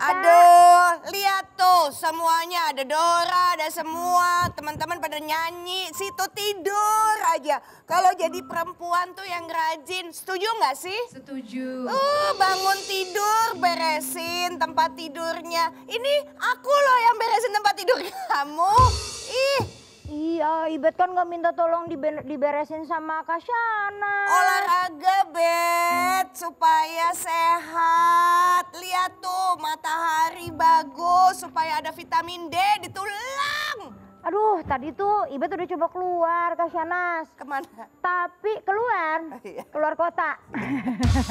Aduh, lihat tuh semuanya ada Dora, ada semua teman-teman pada nyanyi, situ tidur aja. Kalau jadi perempuan tuh yang rajin, setuju nggak sih? Setuju. Uh, bangun tidur, beresin tempat tidurnya. Ini aku loh yang beresin tempat tidur kamu. Iya, Ibet kan gak minta tolong dibe- diberesin sama Kak Shana. olahraga bet supaya sehat. Lihat tuh matahari bagus supaya ada vitamin D di tulang. Aduh, tadi tuh Ibet udah coba keluar Kak Shanas. Ke mana? Tapi keluar, Iya. keluar kota.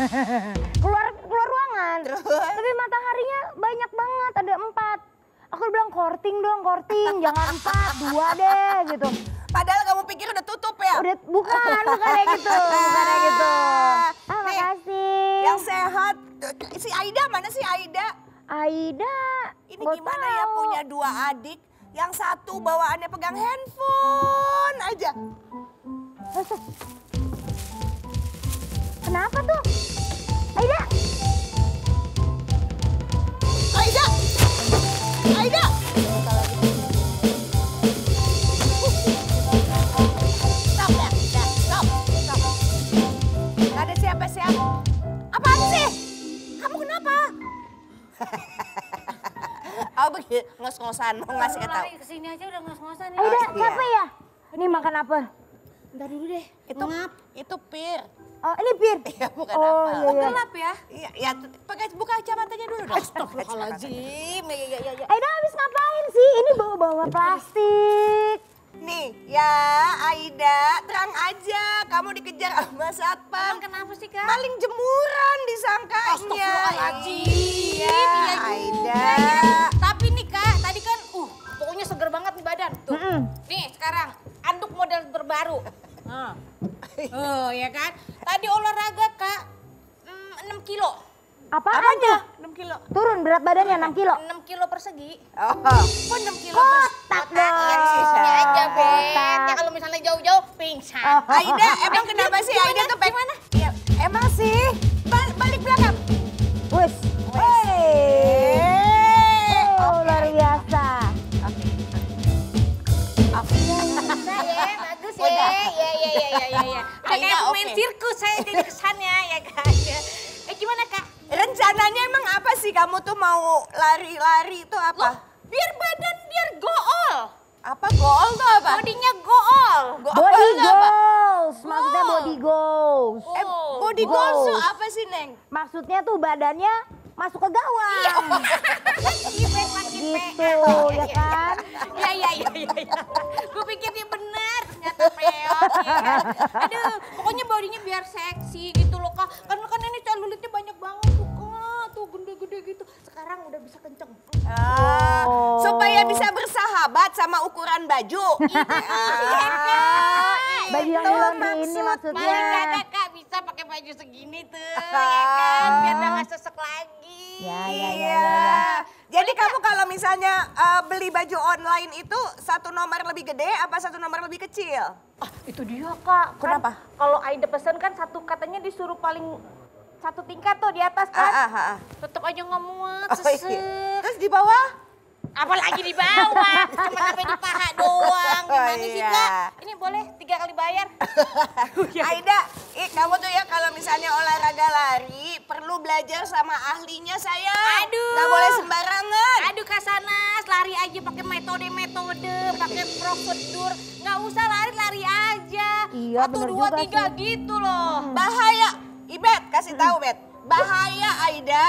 keluar keluar ruangan. Terus? Tapi mataharinya banyak banget, ada empat. Aku bilang korting dong, korting. Jangan empat, dua deh gitu. Padahal kamu pikir udah tutup ya? Udah, bukan, bukan kayak gitu. Bukan kayak gitu. Ah, Nih, makasih. Yang sehat. Si Aida mana sih Aida? Aida. Ini gimana ya tahu. punya dua adik. Yang satu bawaannya pegang handphone aja. Kenapa tuh? Aida! Oh begitu, ngos-ngosan mau ngasih tahu. Lari ke sini aja udah ngos-ngosan nih. Aida, iya. capek ya? Ini makan apa? Bentar dulu deh. Itu itu pir. Oh, ini pir. Iya, bukan oh, apa. iya, iya. Gelap ya. Iya, ya pakai buka kacamatanya dulu dong. Astagfirullahaladzim. Iya, iya, iya. Aida habis ngapain sih? Ini bawa-bawa plastik. Nih, ya Aida, terang aja kamu dikejar sama satpam. Emang kenapa sih, Kak? Maling jemuran disangkanya. Astagfirullahaladzim. Iya, Iya Aida. juga ya. Tapi nih Kak, tadi kan uh pokoknya seger banget nih badan. Tuh. Mm-mm. Nih sekarang anduk model terbaru. Oh ya kan. Tadi olahraga Kak mm, 6 kilo. Apaan Apanya? tuh? 6 kilo. Turun berat badannya 6 kilo. 6 kilo persegi. Oh, kok 6 kilo Kotak persegi? dong. Iya, Ini aja Kotak. Bet. Ya kalau misalnya jauh-jauh pingsan. Oh. Aida, emang kenapa sih Aida tuh pengen? Gimana? Ya, emang sih. Bal- balik belakang. Wes. Eh, Oh, luar biasa. Oke. Oke. Bisa ya, bagus ya. Udah. Ya, ya, ya, ya, ya, ya. Udah Aida, kayak main sirkus saya jadi kesannya ya kan. Eh? Rencananya emang apa sih kamu tuh mau lari-lari itu Loh, apa? biar badan biar gool. Apa goal tuh apa? Bodinya gool. Goal Body tuh apa? goals. Maksudnya Goal. body goals. Eh, Oh, body goals. goals tuh apa sih, Neng? Maksudnya tuh badannya masuk ke gawang. Ipe makin Gitu, ya kan? Iya, iya, iya, iya. Ya. Gue pikir dia benar, ternyata peot. Ya kan? Aduh, pokoknya bodinya biar seksi gitu loh kak. Karena kan ini celulitnya banyak banget tuh gede-gede gitu. Sekarang udah bisa kenceng. Ah, Oh. supaya bisa bersahabat sama ukuran baju. Ah, Baju yang ini maksud- maksudnya. Paling kagak kak bisa pakai baju segini tuh, ya kan? Biar udah gak sesek lagi. Ya, ya, ya, Iya. ya, ya. Jadi kamu kalau misalnya eh, beli baju online itu satu nomor lebih gede apa satu nomor lebih kecil? Ah, itu dia kak. Kan Kenapa? Kalau Aida pesen kan satu katanya disuruh paling satu tingkat tuh di atas kan. Ah, ah, ah. Tetep aja nggak muat, Oh, sesek. iya. Terus di bawah? Apalagi di bawah, cuma sampai di paha doang. Gimana Oh, sih iya. kak? Ini boleh tiga kali bayar? Aida, ih, kamu tuh ya kalau misalnya olahraga lari perlu belajar sama ahlinya saya. Aduh. Gak boleh sembarangan. Aduh Kak Sanas, lari aja pakai metode-metode, pakai prosedur. Nggak usah lari-lari aja. Iya, Satu, dua, tiga sih. gitu loh. Bahaya. Ibet, kasih tahu Bet. Bahaya Aida.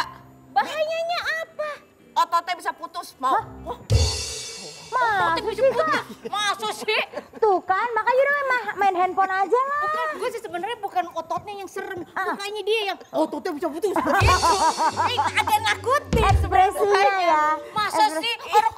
Bahayanya apa? Ototnya bisa putus mau. Masa Otak bisa sih. Kak? Masa sih? Tuh kan, makanya udah main, main handphone aja lah. Bukan, gue sih sebenarnya bukan ototnya yang serem, Ah. dia yang ototnya bisa putus. gitu. Eh, agak nakutin. Ekspresinya ya. Masa Ekspres- sih orang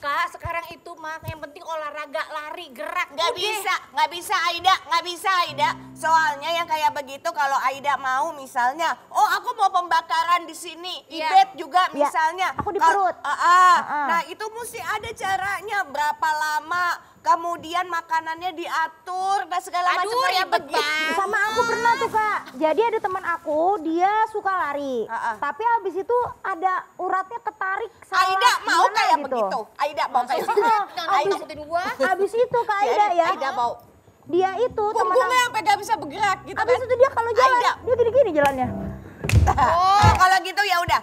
Kak, sekarang itu mah yang penting olahraga, lari, gerak. Gak Udah. bisa, gak bisa Aida, gak bisa Aida. Soalnya yang kayak begitu kalau Aida mau misalnya, oh aku mau pembakaran di sini, Iya. Ibet juga Iya, misalnya. aku di perut. Ah, ah. Ah, ah. Nah itu mesti ada caranya, berapa lama kemudian makanannya diatur dan segala macam ribet begitu. banget. Sama aku pernah tuh kak. Jadi ada teman aku, dia suka lari. Ah, ah. Tapi habis itu ada uratnya ketarik salah. Aida mau kayak gitu. begitu. Aida mau kayak Oh, begitu. Takutin gua. habis itu kak Aida ya. Aida mau. Dia itu teman Punggungnya sampai gak bisa bergerak gitu Habis kan. itu dia kalau jalan, Aida. dia gini-gini jalannya. Oh, kalau gitu ya udah.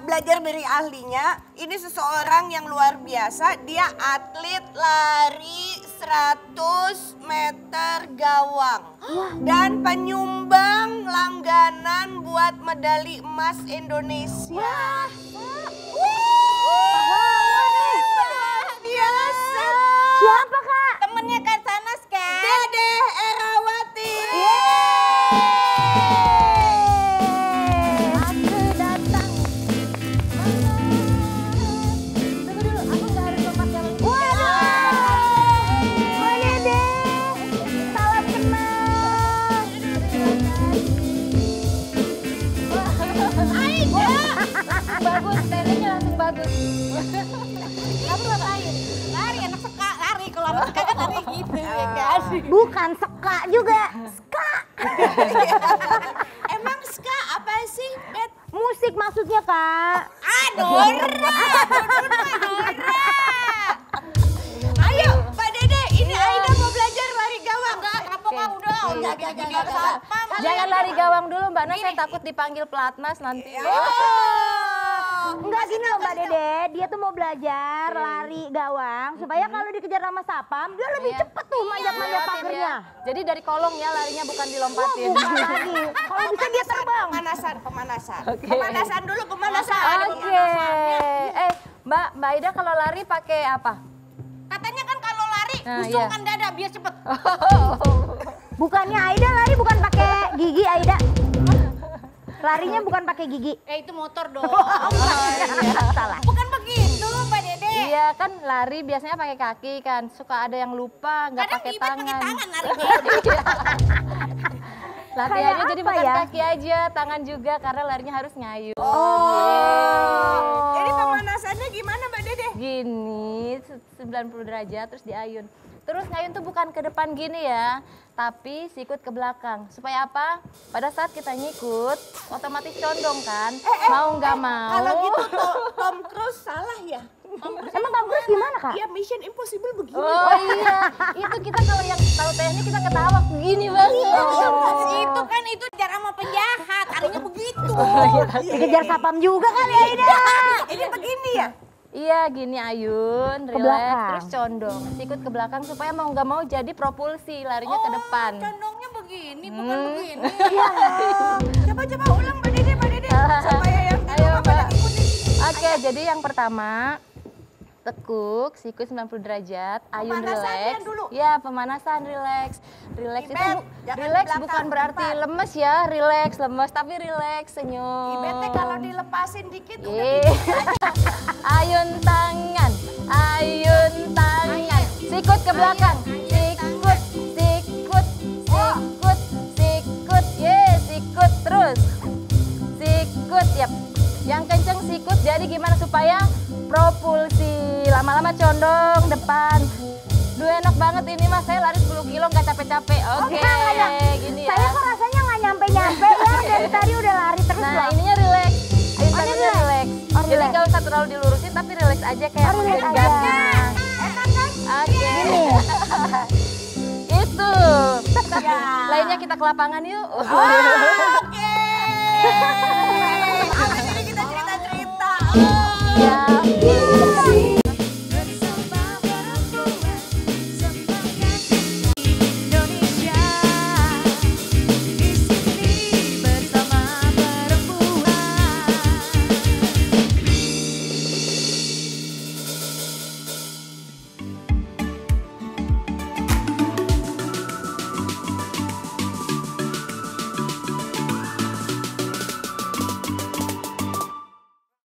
Belajar dari ahlinya, ini seseorang yang luar biasa. Dia atlet lari 100 meter gawang. Dan penyumbang langganan buat medali emas Indonesia. Wah, Bukan seka juga, ska. Emang ska apa sih, Bet? Musik maksudnya kak. Aduh, Ayo, Pak Dede, ini Aida mau belajar lari gawang. Enggak, kapok ah udah. Udah, Enggak, enggak, enggak. Jangan lari gawang dulu Mbak Nas, saya takut dipanggil pelatnas nanti. Enggak gini loh Mbak Dede, dia tuh mau belajar lari gawang supaya kalau dikejar sama sapam dia lebih Iya. cepet tuh manjat-manjat Lewatin pagernya. ya. Jadi dari kolong ya larinya bukan Wah dilompatin. bukan lagi, kalau bisa dia terbang. Pemanasan, pemanasan. Oke. Pemanasan dulu, pemanasan. Oke. Eh, Mbak, Mbak Ida kalau lari pakai apa? Katanya kan kalau lari, Nah, busungkan dada biar cepet. Bukannya Aida lari bukan pakai gigi Aida. Larinya bukan pakai gigi. Eh itu motor dong. Salah. Bukan begitu. Iya kan lari biasanya pakai kaki kan. Suka ada yang lupa nggak Kadang pakai pakai tangan. tangan lari. Latihannya Kayak jadi apa bukan ya? kaki aja, tangan juga karena larinya harus ngayuh. Oh. Jadi pemanasannya gimana, Mbak Dede? Gini, se- 90 derajat terus diayun. Terus ngayun tuh bukan ke depan gini ya, tapi sikut ke belakang. Supaya apa? Pada saat kita nyikut, otomatis condong kan. mau nggak mau. Kalau gitu To- Tom Cruise salah ya? Emang Tom Cruise gimana kak? Iya, Mission Impossible begini. Oh iya, itu kita kalau yang tahu teknik kita ketawa begini banget. Itu kan itu cara sama penjahat, larinya begitu. Dikejar sapam juga kali Aida. Ini begini ya? Iya gini ayun, Ke relax, belakang. terus condong, sikut ke belakang supaya mau nggak mau jadi propulsi, larinya ke depan. Condongnya begini, bukan Hmm. begini. Coba-coba ulang Mbak Dede, Mbak Dede. Supaya yang di Ayo, rumah pada ngikutin. Oke, jadi yang pertama tekuk, sikut 90 derajat, ayun relax. dulu. Ya, pemanasan relax. Relax itu Ibet, bu- jangan relax belakang, bukan berarti depan. lemes ya, relax, lemes tapi relax, senyum. Ibete kalau dilepasin dikit udah Ye. ayun tangan, ayun tangan. Sikut ke belakang. Sikut, sikut, sikut, sikut. Ye, sikut terus. Sikut, yap. Yang kenceng sikut jadi gimana supaya propulsi. Lama-lama condong depan. Duh enak banget ini mas, saya lari 10 kilo nggak capek-capek. Oke, enggak, enggak. gini ya. Saya kok rasanya nggak nyampe-nyampe ya dari tadi udah lari terus Nah loh. ininya relax, Oh, ini tangannya relax. relax. Oh, Jadi nggak usah terlalu dilurusin tapi relax aja kayak Oh, relax aja. Oke. Gini. Itu. Lainnya kita ke lapangan yuk. Oke. Abis ini kita cerita-cerita. Oh. Olha.